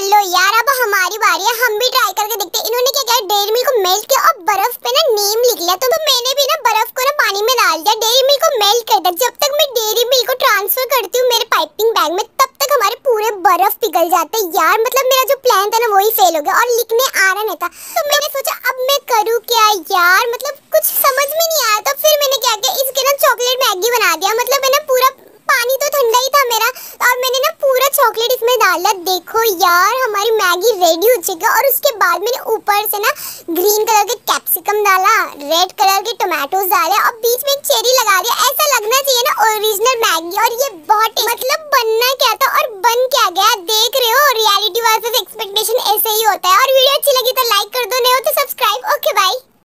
चलो यार अब हमारी बारी है हम भी ट्राई करके देखते हैं। इन्होंने क्या किया डेयरी मिल्क को मेल्ट किया और बर्फ़ पे ना नेम लिख लिया। तो, तो मैंने भी ना बर्फ़ को ना पानी में डाल दिया। डेयरी मिल्क को मेल्ट कर दिया। जब तक मैं डेयरी मिल्क को ट्रांसफ़र करती हूँ मेरे पाइपिंग बैग में तब तक हमारे पूरे बर्फ़ पिघल जाते यार मतलब मेरा जो प्लान था ना वही फेल हो गया और लिखने आ रहा नहीं था। तो मैंने सोचा अब मैं करूँ क्या यार? मतलब कुछ समझ में नहीं आया। तो फिर मैंने क्या किया इसके ना चॉकलेट मैगी बना दिया। मतलब मैंने पूरा पानी तो ठंडा ही था मेरा। और मैंने ना पूरा चॉकलेट डाला, देखो यार, हमारी मैगी रेडी हो चुकी है और उसके बाद मैंने ऊपर से ना ग्रीन कलर के कैप्सिकम डाला रेड कलर के टोमेटोज डाले और बीच में एक चेरी लगा दिया। ऐसा लगना चाहिए ना ओरिजिनल मैगी। और ये बहुत मतलब बनना क्या था और बन क्या गया? देख रहे हो रियलिटी वर्सेस एक्सपेक्टेशन ऐसे ही होता है। और वीडियो अच्छी लगी तो लाइक कर दो नहीं हो तो